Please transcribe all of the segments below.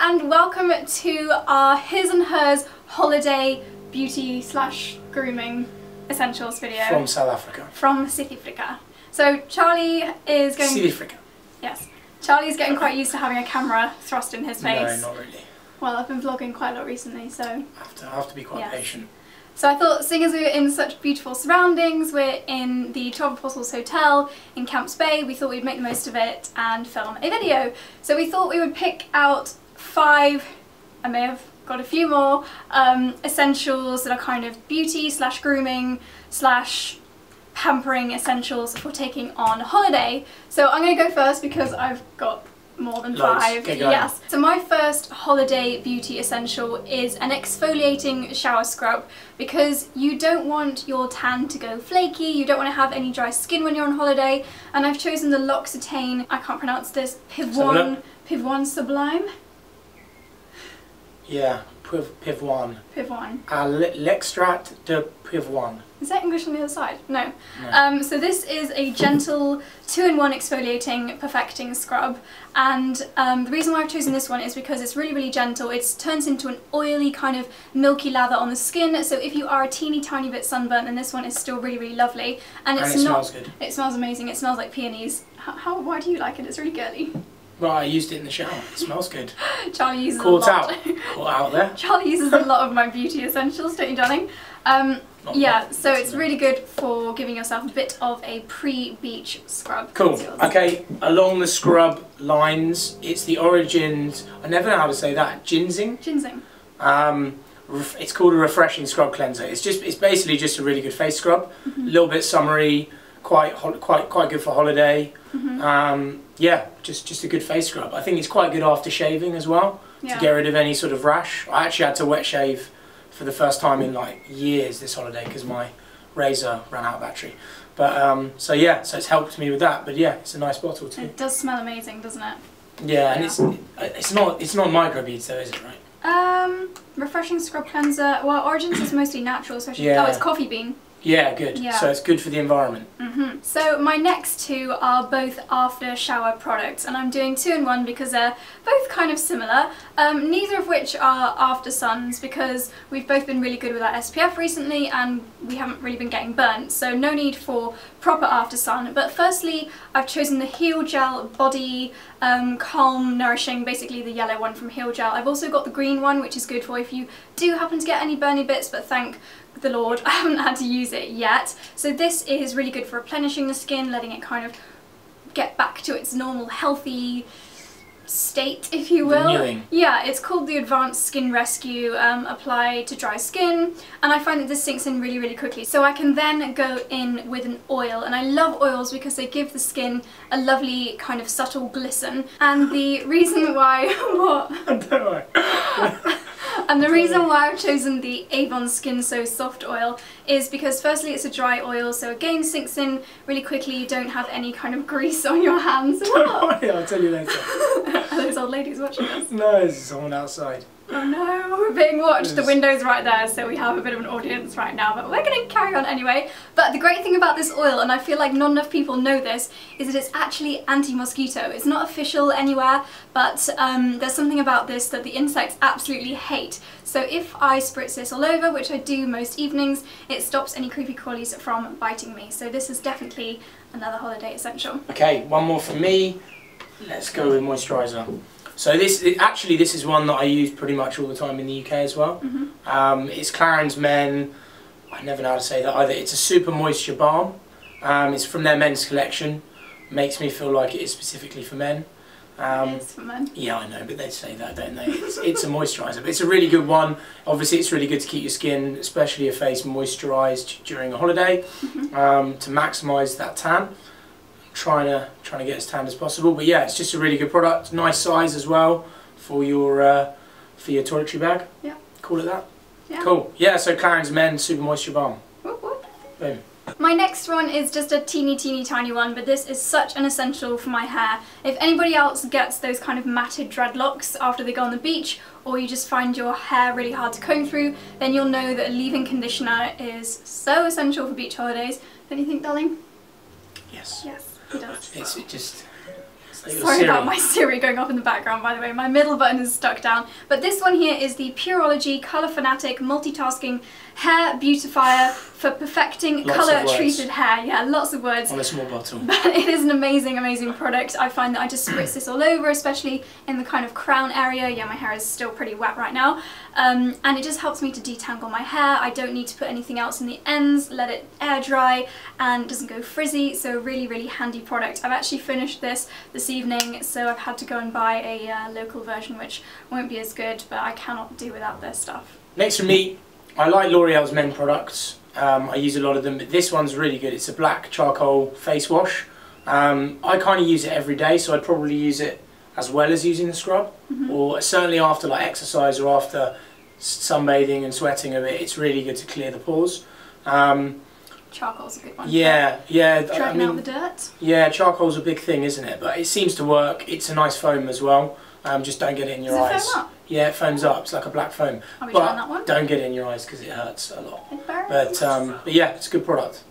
and welcome to our his and hers holiday beauty slash grooming essentials video From South Africa. from South Africa. So Charlie is going South Africa. yes. Charlie's getting quite used to having a camera thrust in his face. No, not really. Well, I've been vlogging quite a lot recently, so I have to, I have to be quite Yes. patient. So I thought, seeing as we were in such beautiful surroundings, we're in the Twelve Apostles Hotel in Camps Bay, we thought we'd make the most of it and film a video. So we thought we would pick out five, I may have got a few more, um, essentials that are kind of beauty slash grooming slash pampering essentials for taking on holiday. So I'm going to go first because I've got more than Loads. five. Yes. So my first holiday beauty essential is an exfoliating shower scrub because you don't want your tan to go flaky, you don't want to have any dry skin when you're on holiday and I've chosen the L'Occitane, I can't pronounce this, have a Pivoine, look. Pivoine Sublime? Yeah, Piv, Pivoine. Pivoine. Uh, L'extrait de Pivoine. Is that English on the other side? No. No. Um, so this is a gentle two-in-one exfoliating perfecting scrub and um, the reason why I've chosen this one is because it's really really gentle. It turns into an oily kind of milky lather on the skin so if you are a teeny tiny bit sunburnt then this one is still really really lovely and And it not smells good. it smells amazing. It smells like peonies. How, how why do you like it? It's really girly. Well, I used it in the shower. It smells good. Charlie uses Caught a lot. out. Caught out there. Charlie uses a lot of my beauty essentials, don't you, darling? Um, yeah, so it's really good for giving yourself a bit of a pre-beach scrub. Cool. Okay, along the scrub lines, it's the origins. I never know how to say that. Ginseng. Ginseng. Um, it's called a refreshing scrub cleanser. It's just, it's basically just a really good face scrub. A Mm-hmm. little bit summery, quite, quite, quite good for holiday. Mm-hmm. Um, yeah, just, just a good face scrub. I think it's quite good after shaving as well Yeah. to get rid of any sort of rash. I actually had to wet shave for the first time in like years this holiday because my razor ran out of battery. But um, so yeah, so it's helped me with that. But yeah, it's a nice bottle too. It does smell amazing, doesn't it? Yeah, and it's it's not it's not microbeads though, is it? Right? Um, refreshing scrub cleanser. Well, Origins is mostly natural, especially. Yeah. Oh, it's coffee bean. Yeah, good. Yeah. So it's good for the environment. hmm So my next two are both after shower products, and I'm doing two in one because they're both kind of similar. Um, neither of which are after suns because we've both been really good with our SPF recently, and we haven't really been getting burnt. So no need for proper after sun. But firstly, I've chosen the Heal Gel Body um, Calm Nourishing, basically the yellow one from Heal Gel. I've also got the green one, which is good for if you do happen to get any burny bits, but thank the Lord, I haven't had to use it yet. So this is really good for replenishing the skin, letting it kind of get back to its normal healthy state, if you will. Renewing. Yeah, it's called the Advanced Skin Rescue, um, apply to dry skin, and I find that this sinks in really, really quickly. So I can then go in with an oil, and I love oils because they give the skin a lovely kind of subtle glisten. And the reason why, what? Don't worry. And the reason why I've chosen the Avon Skin So Soft oil is because firstly it's a dry oil so again sinks in really quickly, you don't have any kind of grease on your hands. Don't worry, I'll tell you later. Are those old ladies watching us? No, there's someone outside. Oh no, we're being watched. The window's right there, so we have a bit of an audience right now, but we're going to carry on anyway. But the great thing about this oil, and I feel like not enough people know this, is that it's actually anti-mosquito. It's not official anywhere, but um, there's something about this that the insects absolutely hate. So if I spritz this all over, which I do most evenings, it stops any creepy crawlies from biting me. So this is definitely another holiday essential. Okay, one more for me. Let's go with moisturiser. So this it- actually this is one that I use pretty much all the time in the UK as well. Mhm. Um, it's Clarins Men. I never know how to say that either. It's a super moisture balm. Um, it's from their men's collection. Makes me feel like it is specifically for men. Um, it's for men. Yeah, I know, but they say that, don't they? It's, it's a moisturiser, but it's a really good one. Obviously, it's really good to keep your skin, especially your face, moisturised during a holiday um, to maximise that tan. Trying to trying to get as tan as possible, but yeah, it's just a really good product. Nice size as well for your uh, for your toiletry bag. Yeah. Call it that. Yeah. Cool. Yeah. So Clarins Men Super Moisture Balm. Whoop, whoop. Boom. My next one is just a teeny teeny tiny one, but this is such an essential for my hair. If anybody else gets those kind of matted dreadlocks after they go on the beach, or you just find your hair really hard to comb through, then you'll know that a leave-in conditioner is so essential for beach holidays. Don't you think, darling? Yes. Yes, does. It's it just So Sorry about my Siri going off in the background, by the way. My middle button is stuck down. But this one here is the Pureology Colour Fanatic Multitasking Hair Beautifier for perfecting Lots colour treated hair. Yeah, lots of words. on a small bottle. But it is an amazing, amazing product. I find that I just spritz this all over, especially in the kind of crown area. Yeah, my hair is still pretty wet right now. Um, and it just helps me to detangle my hair. I don't need to put anything else in the ends, let it air dry, and it doesn't go frizzy. So really, really handy product. I've actually finished this this evening, so I've had to go and buy a uh, local version, which won't be as good, but I cannot do without this stuff. Next for me, I like L'Oreal's men products. Um, I use a lot of them, but this one's really good. It's a black charcoal face wash. Um, I kind of use it every day, so I'd probably use it as well as using the scrub, Mm-hmm. or certainly after like exercise or after sunbathing and sweating a bit. It's really good to clear the pores. Um, Charcoal's a good one. yeah, yeah. I Dragging out the dirt. yeah, charcoal's a big thing, isn't it? But it seems to work. It's a nice foam as well. Um, just don't get it in your Does it eyes. foam up? Yeah, it foams up. It's like a black foam. But trying that one. don't get it in your eyes because it hurts a lot. But, um, but yeah, it's a good product.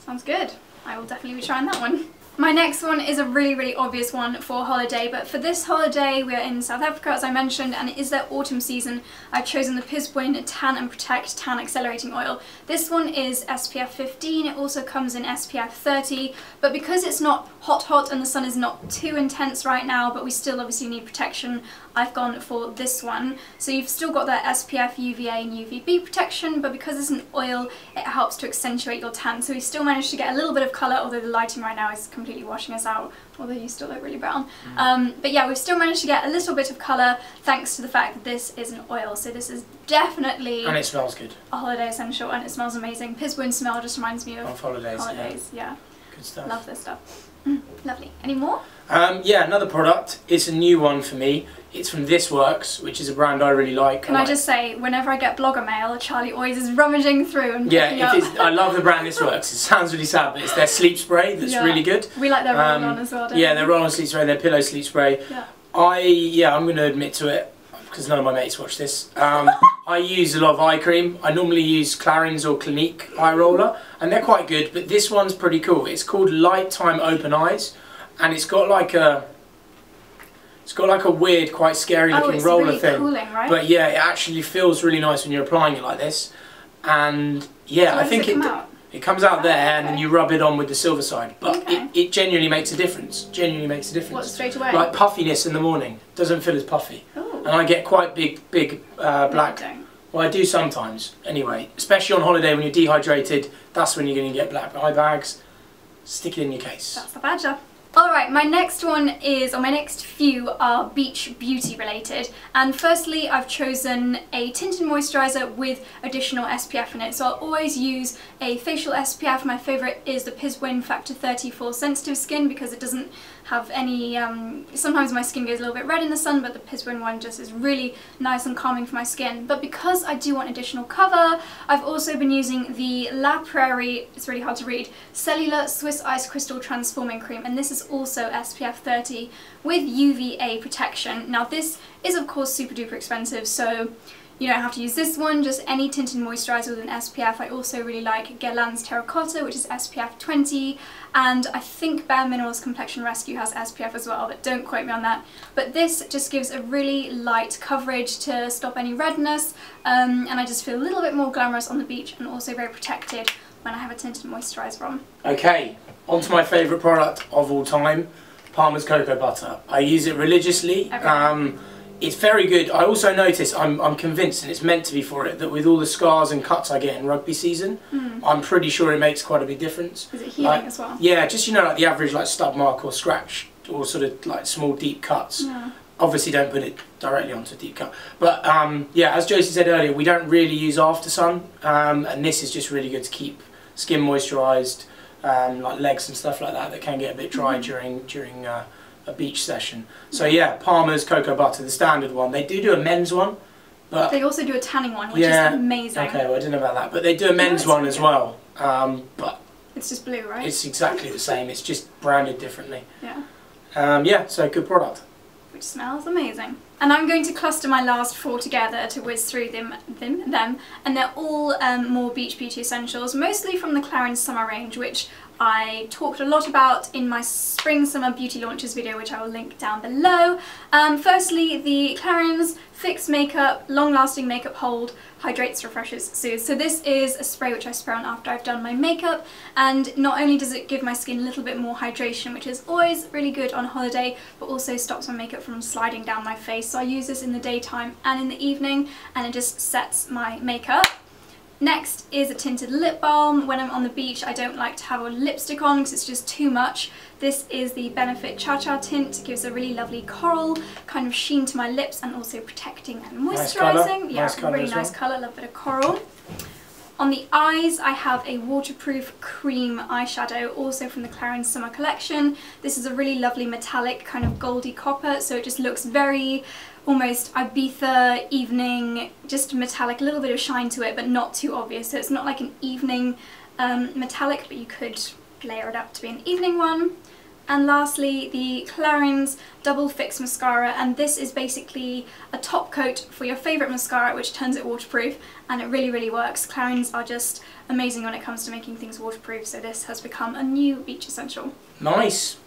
Sounds good. I will definitely be trying that one. My next one is a really, really obvious one for holiday, but for this holiday we're in South Africa as I mentioned and it is their autumn season. I've chosen the Piz Buin Tan and Protect Tan Accelerating Oil. This one is SPF 15, it also comes in SPF 30, but because it's not hot hot and the sun is not too intense right now, but we still obviously need protection, I've gone for this one. So you've still got that SPF, UVA and UVB protection, but because it's an oil, it helps to accentuate your tan. So we still managed to get a little bit of colour, although the lighting right now is completely washing us out, although you still look really brown. Um, but yeah, we've still managed to get a little bit of colour thanks to the fact that this is an oil. So this is definitely And it smells good a holiday essential and it smells amazing. Piz Buin smell just reminds me of on holidays. holidays. Yeah, Yeah, good stuff. love this stuff. Mm, lovely. Any more? Um, yeah, another product. It's a new one for me. It's from This Works, which is a brand I really like. Can I like- just say, whenever I get blogger mail, Charlie always is rummaging through and Yeah, picking if up. it's, I love the brand This Works. It sounds really sad, but it's their sleep spray that's Yeah. really good. We like their roll Um, on as well, don't Yeah, their roll-on sleep spray, their pillow sleep spray. Yeah. I yeah, I'm going to admit to it because none of my mates watch this. Um, I use a lot of eye cream. I normally use Clarins or Clinique eye roller, and they're quite good. But this one's pretty cool. It's called Light Time Open Eyes, and it's got like a it's got like a weird, quite scary Oh, looking it's roller really thing. cooling, right? But yeah, it actually feels really nice when you're applying it like this. And yeah, So I think it it it comes out Oh, there and then you rub it on with the silver side. But Okay. it, it genuinely makes a difference. Genuinely makes a difference What, straight away? like puffiness in the morning. Doesn't feel as puffy. Ooh. And I get quite big, big uh, black. No. Well, I do sometimes. Anyway, especially on holiday when you're dehydrated, that's when you're going to get black eye bags. Stick it in your case. That's the badger. Alright, my next one is, or my next few are beach beauty related. And firstly, I've chosen a tinted moisturiser with additional SPF in it. So I'll always use a facial SPF. My favourite is the Piz Buin Factor 30 for sensitive skin because it doesn't have any, um, sometimes my skin goes a little bit red in the sun, but the Piz Buin one just is really nice and calming for my skin. But because I do want additional cover, I've also been using the La Prairie, it's really hard to read, Cellular Swiss Ice Crystal Transforming Cream, and this is also SPF 30 with UVA protection. Now this is of course super duper expensive, so you don't have to use this one, just any tinted moisturiser with an SPF. I also really like Guerlain's Terracotta, which is SPF 20, and I think Bare Minerals Complexion Rescue has SPF as well, but don't quote me on that. But this just gives a really light coverage to stop any redness, um, and I just feel a little bit more glamorous on the beach and also very protected when I have a tinted moisturiser on. Okay, on to my favourite product of all time, Palmer's Cocoa Butter. I use it religiously. Okay. Um, it's very good. I also notice, I'm, I'm convinced, and it's meant to be for it, that with all the scars and cuts I get in rugby season, I'm pretty sure it makes quite a big difference. Is it healing Like, as well? Yeah, just you know, like the average like stub mark or scratch or sort of like small deep cuts. Yeah. Obviously, don't put it directly onto a deep cut. But um, yeah, as Josie said earlier, we don't really use after sun, um, and this is just really good to keep skin moisturised, um, like legs and stuff like that that can get a bit dry Mhm. during during uh, a beach session. So yeah, Palmer's cocoa butter, the standard one. They do do a men's one, but They also do a tanning one, which Yeah, is amazing. okay, well I didn't know about that. But they do a men's it's one as well. Um, but It's just blue, right? it's exactly the same. It's just branded differently. yeah. Um, yeah, so good product. which smells amazing. And I'm going to cluster my last four together to whiz through them, them, them and they're all um, more Beach Beauty essentials, mostly from the Clarins Summer range, which I talked a lot about in my spring summer beauty launches video which I will link down below. Um, firstly the Clarins Fix Makeup Long Lasting Makeup Hold Hydrates, Refreshes, Soothes. So this is a spray which I spray on after I've done my makeup and not only does it give my skin a little bit more hydration which is always really good on holiday but also stops my makeup from sliding down my face. So I use this in the daytime and in the evening and it just sets my makeup. Next is a tinted lip balm. When I'm on the beach I don't like to have a lipstick on because it's just too much. This is the Benefit Cha Cha tint. It gives a really lovely coral kind of sheen to my lips and also protecting and moisturising. Nice yeah, nice really nice well. colour, love a bit of coral. On the eyes, I have a waterproof cream eyeshadow, also from the Clarins Summer Collection. This is a really lovely metallic kind of goldy copper, so it just looks very almost Ibiza evening, just metallic, a little bit of shine to it, but not too obvious. So it's not like an evening um, metallic, but you could layer it up to be an evening one. And lastly, the Clarins Double Fix Mascara, and this is basically a top coat for your favourite mascara, which turns it waterproof, and it really, really works. Clarins are just amazing when it comes to making things waterproof, so this has become a new beach essential. Nice.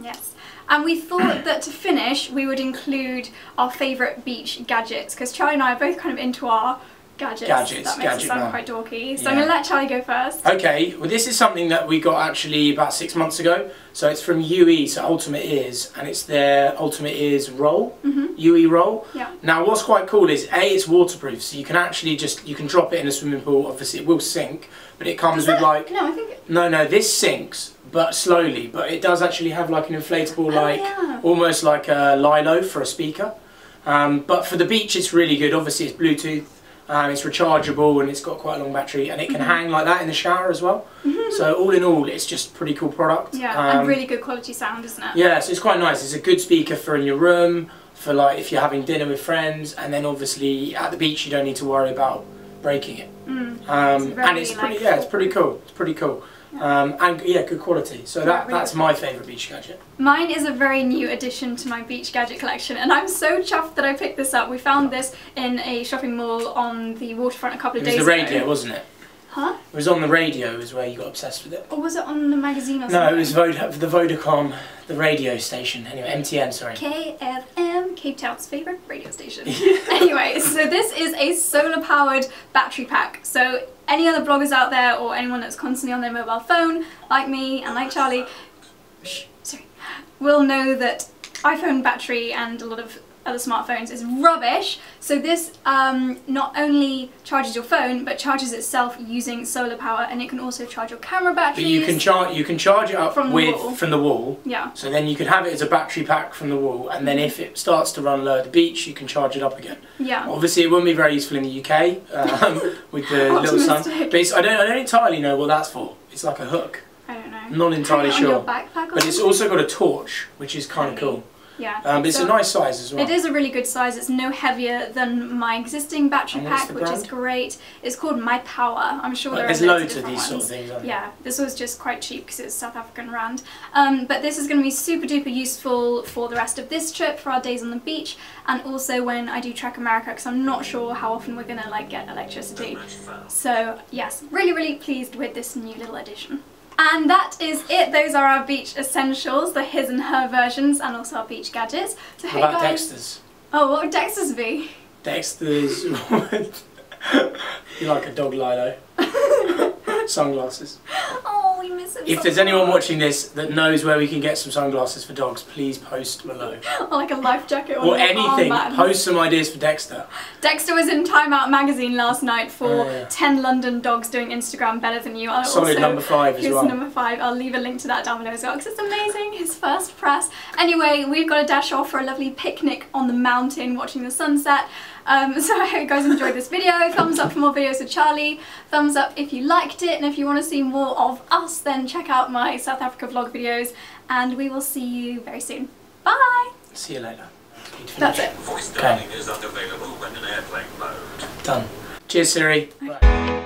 Yes. And we thought that to finish, we would include our favourite beach gadgets, because Charlie and I are both kind of into our gadgets. Gadgets, That makes gadget sound man. quite dorky. So Yeah. I'm going to let Charlie go first. Okay, well this is something that we got actually about six months ago. So it's from UE, so Ultimate Ears, and it's their Ultimate Ears roll, hmm UE roll. Yeah. Now what's quite cool is A, it's waterproof, so you can actually just, you can drop it in a swimming pool, obviously it will sink, but it comes with like, No, I think... no, no, this sinks, but slowly, but it does actually have like an inflatable, like, oh, yeah. almost like a Lilo for a speaker. Um, but for the beach, it's really good. Obviously, it's Bluetooth, um, it's rechargeable, and it's got quite a long battery, and it can Mhm. hang like that in the shower as well. So all in all, it's just a pretty cool product. Yeah, Um, and really good quality sound, isn't it? yeah, so it's quite nice. It's a good speaker for in your room, for like if you're having dinner with friends, and then obviously at the beach, you don't need to worry about breaking it. Mm. Um, It's very, and it's like, pretty, yeah, it's pretty cool. It's pretty cool. Um, and yeah, good quality. So that, that's my favourite beach gadget. Mine is a very new addition to my beach gadget collection and I'm so chuffed that I picked this up. We found this in a shopping mall on the waterfront a couple It of was days the radio, ago. wasn't it? Huh? It was on the radio, is where you got obsessed with it. Or was it on the magazine or something? No, it was Voda- the Vodacom, the radio station. Anyway, MTN, sorry. KFM, Cape Town's favourite radio station. anyway, so this is a solar powered battery pack. So any other bloggers out there or anyone that's constantly on their mobile phone, like me and like Charlie, shh, sorry, will know that iPhone battery and a lot of other smartphones is rubbish. So this um, not only charges your phone, but charges itself using solar power, and it can also charge your camera But you can charge you can charge it up From the with wall. from the wall. Yeah. So then you can have it as a battery pack from the wall, and then if it starts to run low at the beach, you can charge it up again. Yeah. Obviously, it wouldn't be very useful in the UK um, with the little sun. But it's, I don't I don't entirely know what that's for. It's like a hook. I don't know. Not entirely Hang sure. your backpack or But it's also got a torch, which is kind of cool. Yeah. Um, but it's So- a nice size as well. It is a really good size. It's no heavier than my existing battery And pack, which is great. It's called My Power. I'm sure Like, there there's are loads of different these sort ones. of things. Aren't there? Yeah, this was just quite cheap because it's South African rand. Um, but this is going to be super duper useful for the rest of this trip, for our days on the beach, and also when I do Trek America because I'm not sure how often we're going to like get electricity. So yes, really really pleased with this new little addition. And that is it. Those are our beach essentials, the his and her versions, and also our beach gadgets. So What hey about guys. Dexter's? Oh, what would Dexter's be? Dexter's. you like a dog Lilo? Sunglasses. Oh, we miss him. If so there's anyone watching this that knows where we can get some sunglasses for dogs, please post below. Or like a life jacket or, Or anything. armband. Post some ideas for Dexter. Dexter was in Time Out magazine last night for Oh, yeah. 10 London dogs doing Instagram better than you. I'll Solid also, number five as He's well. number five. I'll leave a link to that down below as well because it's amazing. His first press. Anyway, we've got to dash off for a lovely picnic on the mountain watching the sunset. Um, so I hope you guys enjoyed this video. Thumbs up for more videos with Charlie. Thumbs up if you liked it. And if you want to see more of us, then check out my South Africa vlog videos. And we will see you very soon. Bye! See you later. That's it. Voice Okay. dialing is unavailable when in airplane mode. Done. Cheers, Siri. Bye.